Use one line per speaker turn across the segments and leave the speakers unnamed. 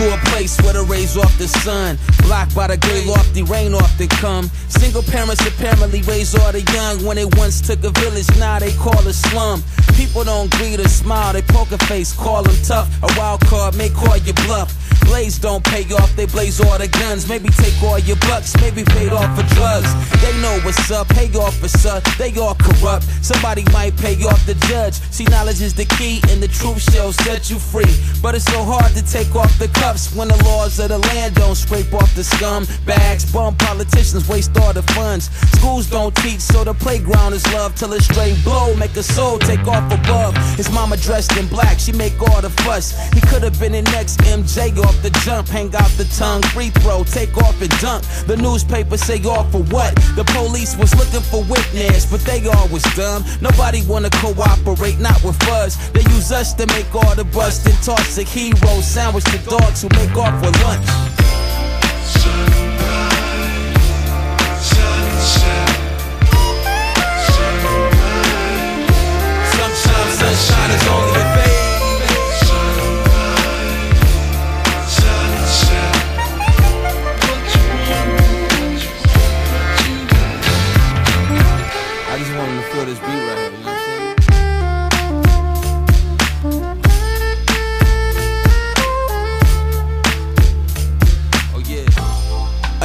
To a place where the rays off the sun, blocked by the gray lofty rain off the come. Single parents apparently raise all the young. When it once took a village, now they call it slum. People don't greet or smile, they poker face, call them tough. A wild card may call you bluff. Blaze don't pay off, they blaze all the guns. Maybe take all your bucks, maybe paid off for drugs. They know what's up, hey officer, they all corrupt. Somebody might pay off the judge. See, knowledge is the key, and the truth shall set you free. But it's so hard to take off the cuffs when the laws of the land don't scrape off the scum. Bags, bum politicians waste all the funds. Schools don't teach, so the playground is love till it's straight blow. Make a soul take off above. His mama dressed in black, she make all the fuss. He could have been the next MJ off the jump, hang out the tongue, free throw, take off and dunk. The newspaper say off for what? The police was looking for witness, but they all was dumb. Nobody wanna cooperate, not with us. They use us to make all the busting toxic heroes, sandwich the dogs who make off for lunch.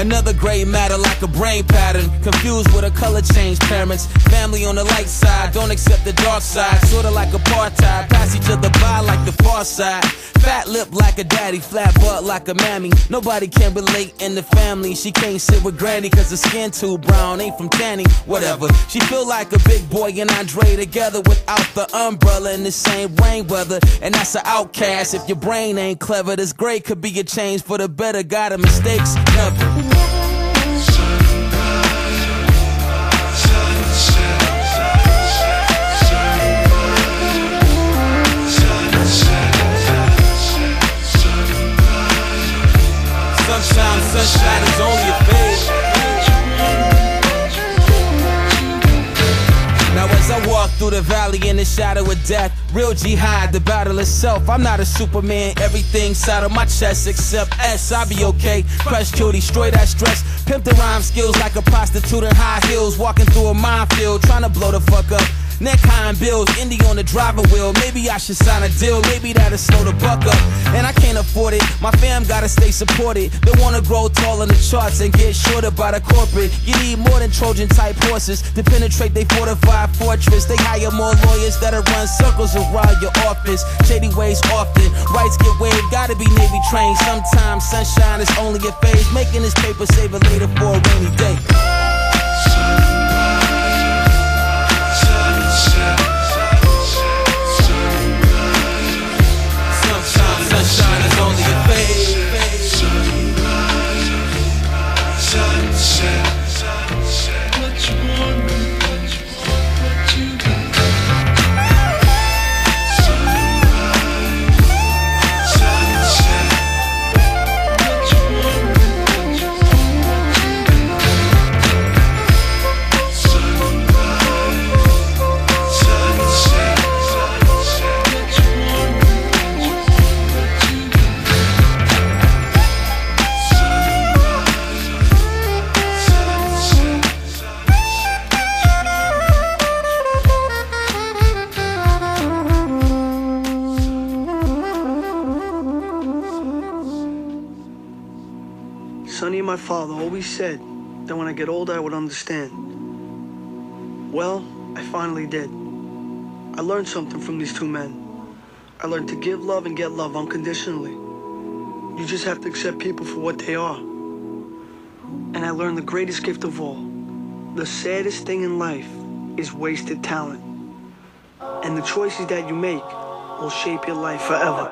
Another gray matter like a brain pattern. Confused with a color change. Parents, family on the light side, don't accept the dark side. Sorta like apartheid, pass each other by like the far side. Fat lip like a daddy, flat butt like a mammy. Nobody can relate in the family. She can't sit with granny cause her skin too brown. Ain't from tanning, whatever. She feel like a Big Boi and Andre together without the umbrella in the same rain weather. And that's an outcast. If your brain ain't clever, this gray could be a change for the better. Got a mistakes, never. Sometimes sunshine is only a phase. Now as I walk through the valley in the shadow of death, real jihad, the battle itself. I'm not a Superman, everything's side of my chest except S. I'll be okay. Crush, kill, destroy that stress. Pimp the rhyme skills like a prostitute in high heels, walking through a minefield, trying to blow the fuck up. Neck high bills, Indy on the driver wheel. Maybe I should sign a deal, maybe that'll slow the buck up. And I can't afford it, my fam gotta stay supported. They wanna grow tall in the charts and get shorter by the corporate. You need more than Trojan type horses to penetrate they fortified fortress. They hire more lawyers that'll run circles around your office. Shady ways often, rights get waived, gotta be Navy trained. Sometimes sunshine is only a phase, making this paper save it later for a rainy day.
Sonny and my father always said that when I get older I would understand. Well, I finally did. I learned something from these two men. I learned to give love and get love unconditionally. You just have to accept people for what they are. And I learned the greatest gift of all. The saddest thing in life is wasted talent. And the choices that you make will shape your life forever.